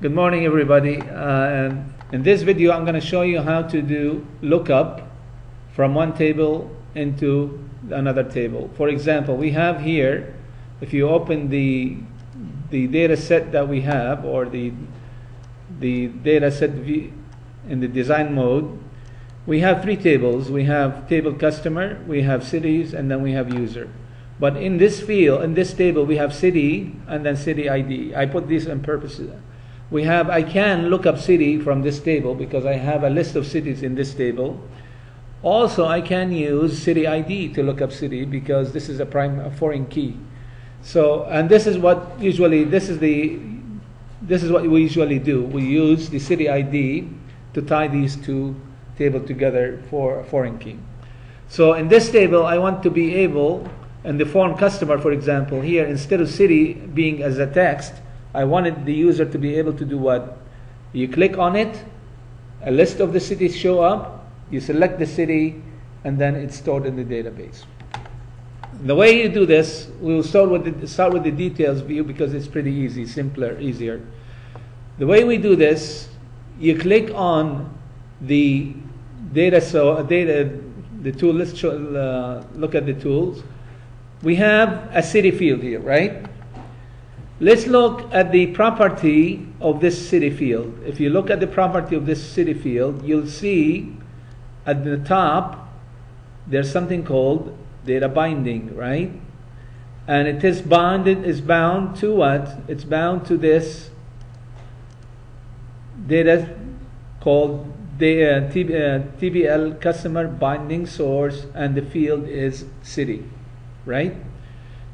Good morning, everybody. Uh, and in this video, I'm going to show you how to do lookup from one table into another table. For example, we have here, if you open the the data set that we have, or the the data set in the design mode, we have three tables. We have table customer, we have cities, and then we have user. But in this field, in this table, we have city and then city ID. I put this on purpose. We have, I can look up city from this table because I have a list of cities in this table. Also, I can use city ID to look up city because this is a prime a foreign key. So, and this is what usually, this is the, this is what we usually do. We use the city ID to tie these two tables together for a foreign key. So in this table, I want to be able and the form customer, for example, here, instead of city being as a text, I wanted the user to be able to do what? You click on it, a list of the cities show up, you select the city, and then it's stored in the database. The way you do this, we'll start with the, start with the details view because it's pretty easy, simpler, easier. The way we do this, you click on the data, so data, the tool. Let's show, uh, look at the tools we have a city field here, right? Let's look at the property of this city field. If you look at the property of this city field, you'll see at the top there's something called data binding, right? And it is bounded is bound to what? It's bound to this data called the uh, TBL customer binding source and the field is city right?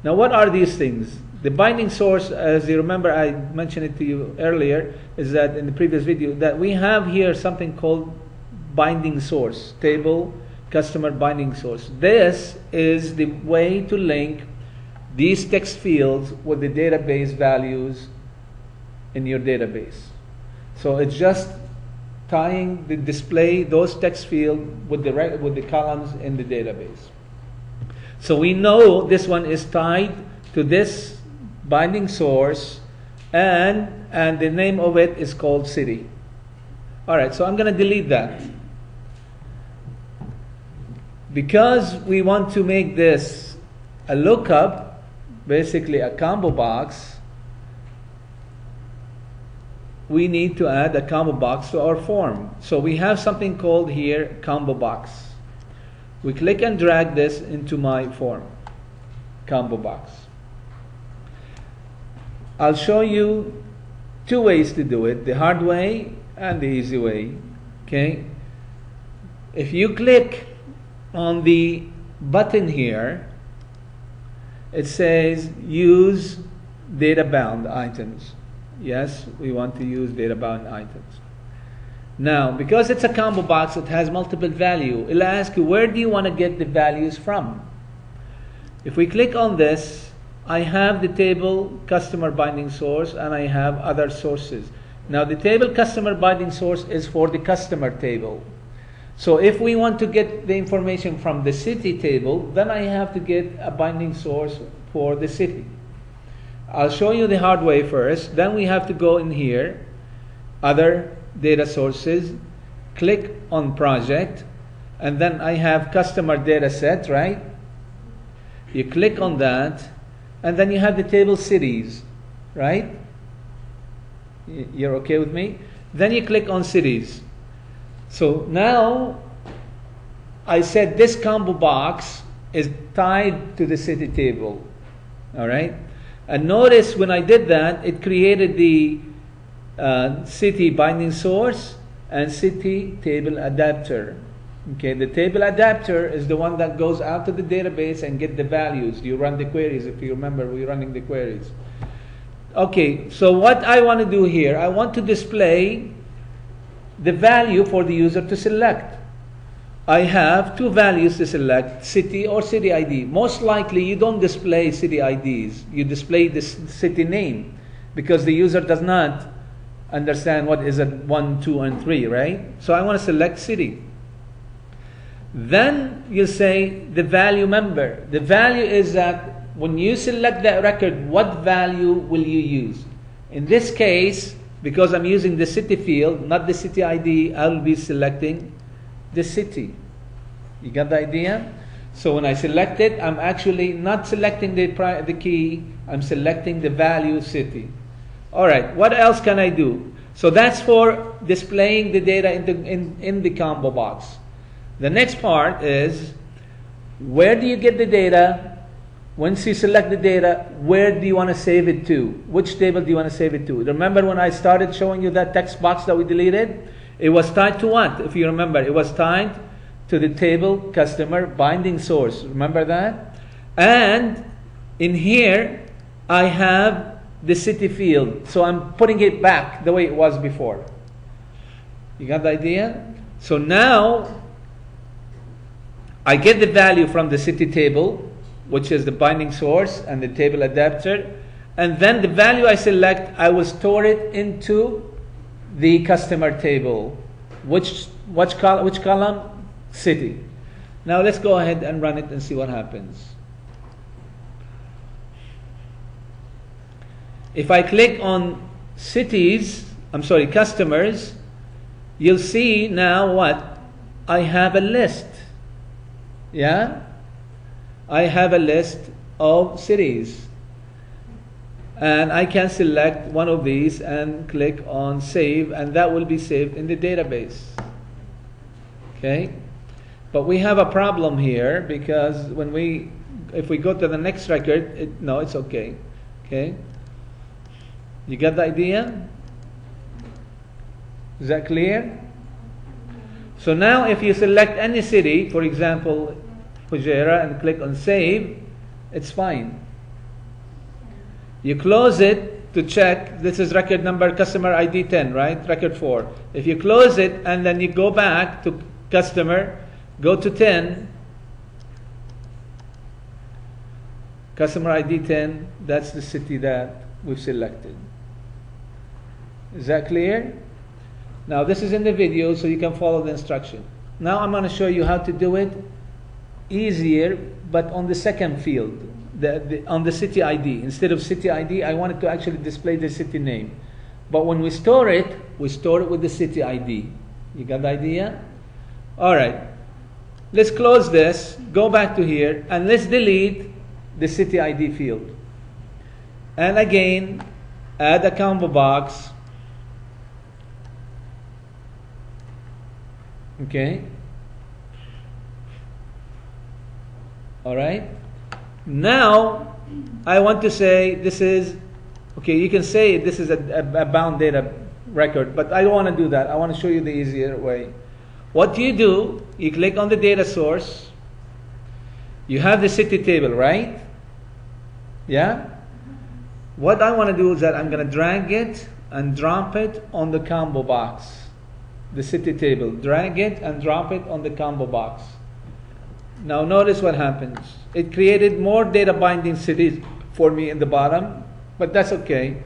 Now, what are these things? The binding source, as you remember, I mentioned it to you earlier, is that in the previous video, that we have here something called binding source, table customer binding source. This is the way to link these text fields with the database values in your database. So it's just tying the display, those text fields with the, with the columns in the database. So we know this one is tied to this binding source and and the name of it is called city. All right, so I'm going to delete that. Because we want to make this a lookup, basically a combo box, we need to add a combo box to our form. So we have something called here combo box. We click and drag this into my form combo box. I'll show you two ways to do it, the hard way and the easy way. Okay? If you click on the button here, it says use data bound items. Yes, we want to use data bound items. Now, because it's a combo box, it has multiple value. It'll ask you, where do you want to get the values from? If we click on this, I have the table customer binding source and I have other sources. Now, the table customer binding source is for the customer table. So if we want to get the information from the city table, then I have to get a binding source for the city. I'll show you the hard way first. Then we have to go in here, other data sources, click on project, and then I have customer data set, right? You click on that, and then you have the table cities, right? You're okay with me? Then you click on cities. So now I said this combo box is tied to the city table. All right? And notice when I did that, it created the uh, city binding source and city table adapter. Okay, the table adapter is the one that goes out to the database and get the values. You run the queries. If you remember, we're running the queries. Okay, so what I want to do here, I want to display the value for the user to select. I have two values to select, city or city ID. Most likely you don't display city IDs. You display the city name because the user does not understand what is it 1, 2, and 3, right? So I want to select city. Then you say the value member. The value is that when you select that record, what value will you use? In this case, because I'm using the city field, not the city ID, I'll be selecting the city. You got the idea? So when I select it, I'm actually not selecting the, pri- the key, I'm selecting the value city. All right, what else can I do? So that's for displaying the data in the, in, in the combo box. The next part is where do you get the data? Once you select the data, where do you want to save it to? Which table do you want to save it to? Remember when I started showing you that text box that we deleted? It was tied to what? If you remember, it was tied to the table customer binding source. Remember that? And in here, I have the city field. So I'm putting it back the way it was before. You got the idea? So now I get the value from the city table, which is the binding source and the table adapter. And then the value I select, I will store it into the customer table. Which, which, col- which column? City. Now let's go ahead and run it and see what happens. If I click on cities, I'm sorry, customers, you'll see now what? I have a list. Yeah? I have a list of cities. And I can select one of these and click on save, and that will be saved in the database. Okay? But we have a problem here because when we, if we go to the next record, it, no, it's okay. Okay? You get the idea? Is that clear? So now if you select any city, for example, Fujairah, and click on save, it's fine. You close it to check, this is record number customer ID 10, right? Record 4. If you close it and then you go back to customer, go to 10, customer ID 10, that's the city that we've selected. Is that clear? Now this is in the video so you can follow the instruction. Now I'm going to show you how to do it easier but on the second field, the, the, on the city ID. Instead of city ID, I wanted to actually display the city name. But when we store it, we store it with the city ID. You got the idea? All right. Let's close this, go back to here, and let's delete the city ID field. And again, add a combo box Okay? All right? Now, I want to say this is, okay, you can say this is a, a, a bound data record, but I don't want to do that. I want to show you the easier way. What you do? You click on the data source. You have the city table, right? Yeah? What I want to do is that I'm going to drag it and drop it on the combo box the city table, drag it and drop it on the combo box. Now notice what happens. It created more data binding cities for me in the bottom, but that's okay.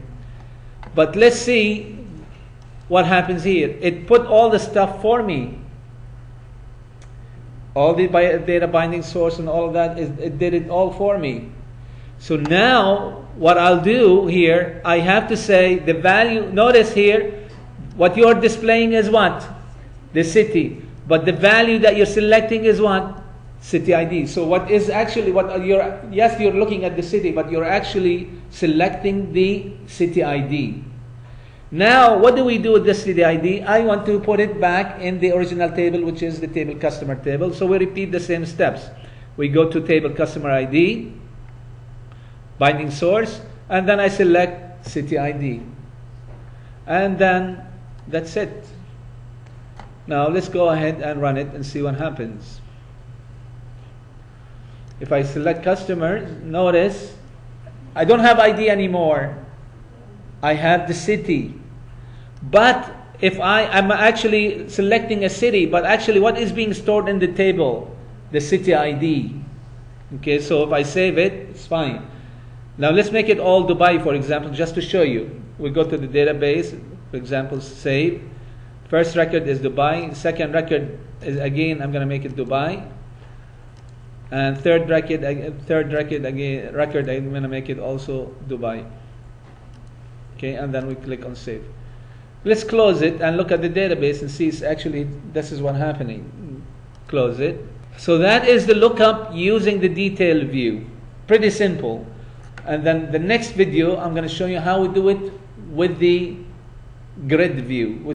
But let's see what happens here. It put all the stuff for me. All the data binding source and all of that, it did it all for me. So now what I'll do here, I have to say the value, notice here, what you're displaying is what? The city. But the value that you're selecting is what? City ID. So what is actually what you're yes you're looking at the city, but you're actually selecting the city ID. Now, what do we do with this city ID? I want to put it back in the original table, which is the table customer table. So we repeat the same steps. We go to table customer ID, binding source, and then I select city ID. And then that's it. Now let's go ahead and run it and see what happens. If I select customers, notice I don't have ID anymore. I have the city. But if I, I'm actually selecting a city, but actually what is being stored in the table? The city ID. Okay, so if I save it, it's fine. Now let's make it all Dubai, for example, just to show you. We go to the database, for example, save. First record is Dubai. Second record is again, I'm going to make it Dubai. And third record, third record again, record, I'm to make it also Dubai. Okay, and then we click on save. Let's close it and look at the database and see it's actually this is what happening. Close it. So that is the lookup using the detail view. Pretty simple. And then the next video I'm going to show you how we do it with the grid view.